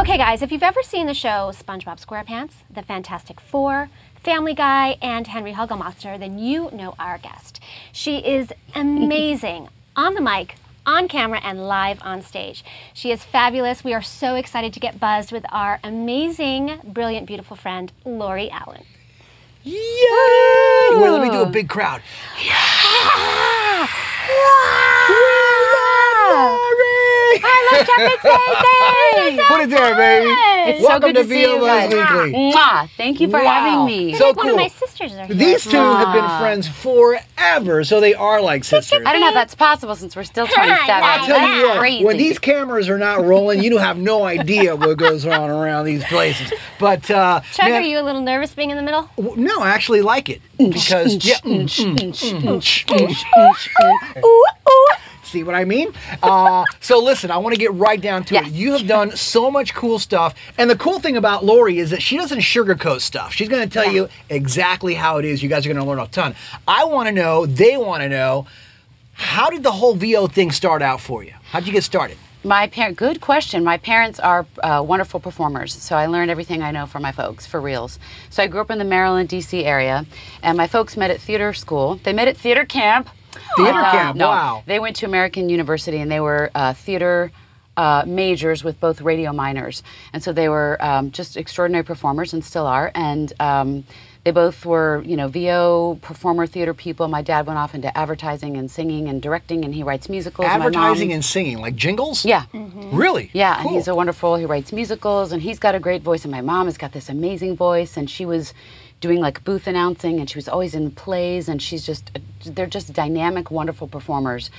Okay, guys, if you've ever seen the show SpongeBob SquarePants, The Fantastic Four, Family Guy, and Henry Hugglemonster, then you know our guest. She is amazing on the mic, on camera, and live on stage. She is fabulous. We are so excited to get buzzed with our amazing, brilliant, beautiful friend, Lori Alan. Yay! Wait, let me do a big crowd. I love Chapin Put it there, baby. It's so Welcome good to to see you guys. Weekly. Mwah. Thank you for Wow. having me. So like one of cool. my sisters are here. These two have been friends forever, so they are like sisters. I don't know if that's possible since we're still 27. I'll I'll tell you what, crazy. when these cameras are not rolling, you do have no idea what goes on around these places. But uh, Chuck, man, are you a little nervous being in the middle? no, I actually like it because See what I mean? Uh, so listen, I want to get right down to Yes. it. You have done so much cool stuff, and the cool thing about Lori is that she doesn't sugarcoat stuff. She's going to tell you exactly how it is. You guys are going to learn a ton. I want to know. They want to know. How did the whole VO thing start out for you? How'd you get started? My parent, good question. My parents are uh, wonderful performers, so I learned everything I know from my folks for reals. So I grew up in the Maryland, D.C. area, and my folks met at theater school. They met at theater camp. Theater Uh, camp. no, Wow. They went to American University, and they were uh, theater. Uh, majors with both radio minors, and so they were um, just extraordinary performers, and still are. And um, they both were, you know, VO performer theater people. My dad went off into advertising and singing and directing, and he writes musicals. My mom- Advertising and singing, like jingles. yeah, Really? yeah, and he's a wonderful. He writes musicals, and he's got a great voice. And my mom has got this amazing voice, and she was doing like booth announcing, and she was always in plays, and she's just they're just dynamic, wonderful performers.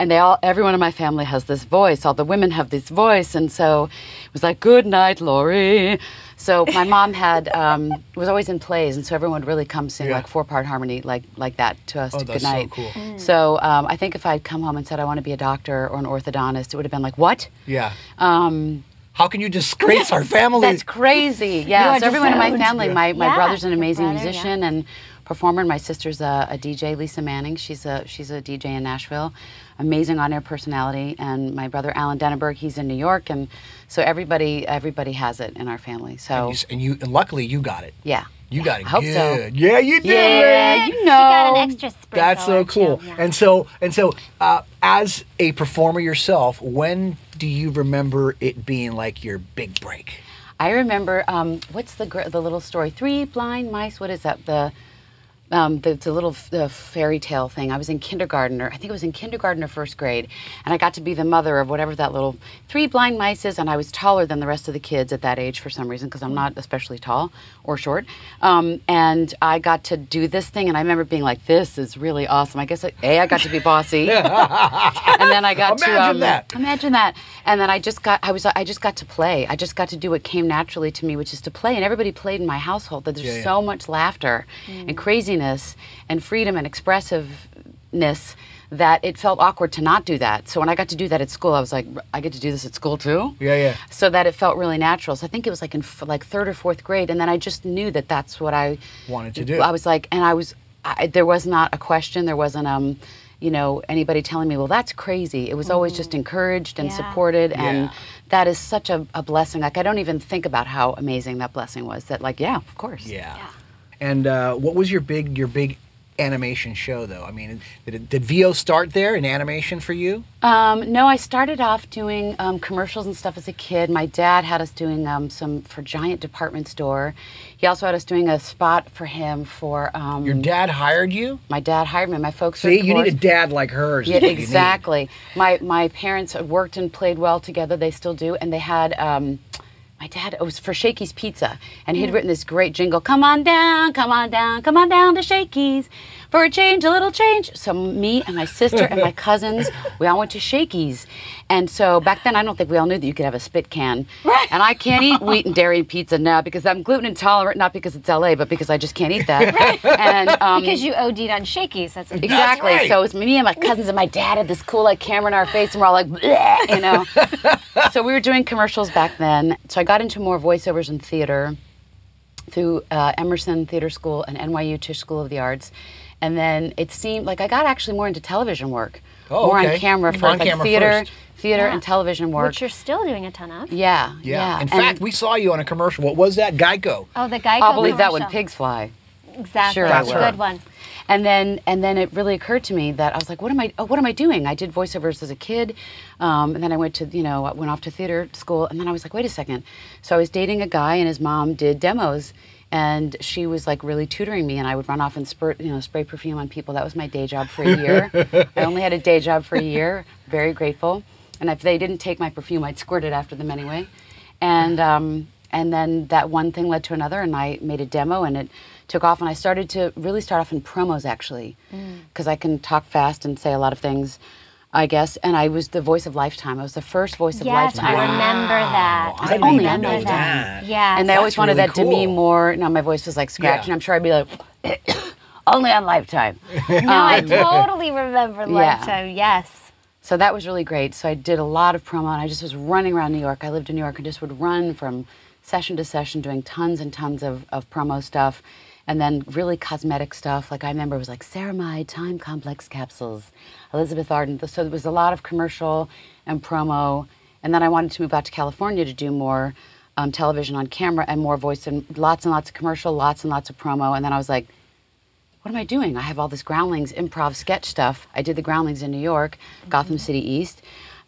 And they all, everyone in my family has this voice. All the women have this voice, and so it was like, "Good night, Lori." So my mom had um, was always in plays, and so everyone would really come sing Yeah. like four part harmony, like like that to us Oh, to that's good so night. cool. So um, I think if I'd come home and said I want to be a doctor or an orthodontist, it would have been like, "What?" Yeah. Um, How can you disgrace our family? that's crazy. Yeah. Yeah, so everyone in my family, my, my Yeah, brother's an amazing brother, musician and performer. And my sister's a, a DJ, Lisa Manning. She's a she's a DJ in Nashville. Amazing on-air personality. And my brother Alan Denneberg, he's in New York. And so everybody everybody has it in our family. So And you, and you and luckily you got it. yeah. You got it I hope so. Yeah, you did. Yeah, you know. She got an extra sprinkle. That's so cool. yeah. And so and so uh, as a performer yourself, when do you remember it being like your big break? I remember um, what's the gr- the little story? Three blind mice. What is that? The um, the, the little the fairy tale thing. I was in kindergarten, or I think it was in kindergarten or first grade, and I got to be the mother of whatever that little three blind mice is, and I was taller than the rest of the kids at that age for some reason because I'm not especially tall or short. Um, and I got to do this thing, and I remember being like, "This is really awesome." I guess I, a I got to be bossy, and then I got to Imagine um, that. Imagine that. And then I just got I was I just got to play. I just got to do what came naturally to me, which is to play. And everybody played in my household. That there's Yeah, yeah. so much laughter and craziness and freedom and expressiveness that it felt awkward to not do that. So when I got to do that at school, I was like, I get to do this at school too. Yeah, yeah. So that it felt really natural. So I think it was like in f- like third or fourth grade, and then I just knew that that's what I Wanted to do. I was like, and I was, I, there was not a question. There wasn't um, you know, anybody telling me, well, that's crazy. It was always just encouraged and Yeah. supported, and Yeah. that is such a, a blessing. Like I don't even think about how amazing that blessing was. That like, yeah, of course. Yeah. And uh, what was your big your big animation show though? I mean, did, it, did VO start there in animation for you? Um, no, I started off doing um, commercials and stuff as a kid. My dad had us doing um, some for Giant Department Store. He also had us doing a spot for him for. Um, Your dad hired you? my dad hired me. My folks. See, you need a dad like hers. Yeah, what you need. exactly. My my parents worked and played well together. They still do, and they had. My dad it was for Shakey's Pizza, and Mm. he'd written this great jingle. Come on down, come on down, come on down to Shakey's for a change, a little change. So me and my sister and my cousins, we all went to Shakey's, and so back then I don't think we all knew that you could have a spit can. Right. And I can't eat wheat and dairy and pizza now because I'm gluten intolerant, not because it's LA, but because I just can't eat that. And um, because you OD'd on Shakey's. That's Exactly. right. So was me and my cousins and my dad had this cool like camera in our face, and we're all like, "Bleh," you know. so we were doing commercials back then. So I got into more voiceovers and theater, through uh, Emerson Theater School and NYU Tisch School of the Arts. And then it seemed like I got actually more into television work, Oh, more okay. on camera On like camera theater, first. theater Yeah. and television work. Which you're still doing a ton of. yeah, Yeah. yeah. In And fact, we saw you on a commercial. What was that? Geico. Oh, the Geico I'll believe that when pigs fly. Exactly. Sure, I That's a good one. And then and then it really occurred to me that I was like, what am I? Oh, what am I doing? I did voiceovers as a kid, um, and then I went to you know went off to theater school, and then I was like, wait a second. So I was dating a guy, and his mom did demos, and she was like really tutoring me, and I would run off and spurt you know spray perfume on people. That was my day job for a year. I only had a day job for a year. Very grateful. And if they didn't take my perfume, I'd squirt it after them anyway. And um, and then that one thing led to another, and I made a demo, and it took off. And I started to really start off in promos actually, because I can talk fast and say a lot of things, I guess. And I was the voice of Lifetime. I was the first voice of Yes, Lifetime. I remember that. I didn't only remember know that. that. Yeah. and they always wanted really that to me cool. more. Now my voice was like scratching. Yeah. I'm sure I'd be like, only on Lifetime. no, I totally remember Um, Yeah. Lifetime. Yes. So that was really great. So I did a lot of promo, and I just was running around New York. I lived in New York and just would run from session to session, doing tons and tons of, of promo stuff, and then really cosmetic stuff. Like I remember it was like Ceramide Time Complex capsules, Elizabeth Arden. So there was a lot of commercial and promo. And then I wanted to move out to California to do more um, television on camera and more voice and lots and lots of commercial, lots and lots of promo. And then I was like, what am I doing? I have all this Groundlings improv sketch stuff. I did the Groundlings in New York, Gotham City East.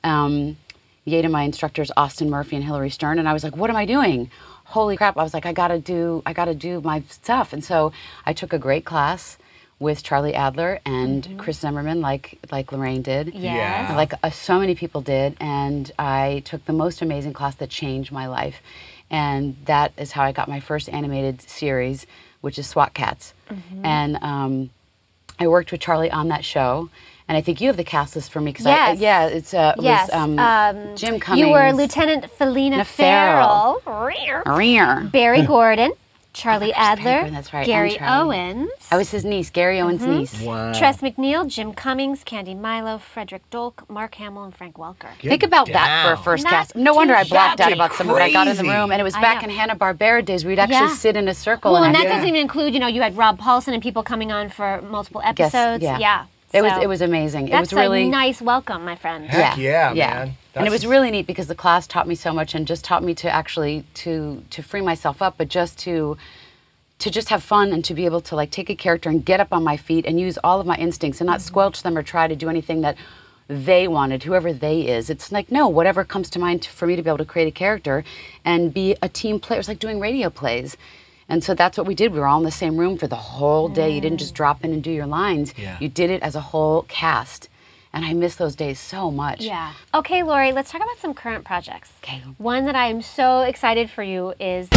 Um, Yada, my instructors, Austin Murphy and Hillary Stern, and I was like, what am I doing? Holy crap! I was like, I gotta do, I gotta do my stuff. And so I took a great class with Charlie Adler and Kris Zimmerman, like like Lorraine did. Yeah. Like uh, so many people did, and I took the most amazing class that changed my life, and that is how I got my first animated series, which is SWAT Kats, Mm-hmm. and um, I worked with Charlie on that show, and I think you have the cast list for me because Yes. yeah, it's uh, it Yes. was um, um, Jim Cummings. You were Lieutenant Felina Na Feral. Rear. Barry Gordon. Charlie Adler. Gordon, that's right, Gary. Owens. I was his niece, Gary Owens' Mm-hmm. niece. Wow. Tress MacNeille, Jim Cummings, Candi Milo, Frederick Dolk, Mark Hamill, and Frank Welker. Think about that for a first Not cast. No wonder I blacked out about some of it. I got in the room, and it was I back know. in Hanna Barbera days. where you'd actually Yeah. sit in a circle. Well, and and that have- doesn't even include, you know, you had Rob Paulsen and people coming on for multiple episodes. yeah. yeah. It was it was amazing. It That's was really a nice welcome, my friend. Heck yeah, yeah. man. and it was really neat because the class taught me so much and just taught me to actually to to free myself up, but just to to just have fun and to be able to like take a character and get up on my feet and use all of my instincts and not mm-hmm. squelch them or try to do anything that they wanted, whoever they is. It's like no, whatever comes to mind for me to be able to create a character and be a team player. It's like doing radio plays. And so that's what we did. We were all in the same room for the whole day. You didn't just mm. drop in and do your lines. Yeah. You did it as a whole cast. And I miss those days so much. Yeah. Okay, Lori, let's talk about some current projects. Okay. One that I am so excited for you is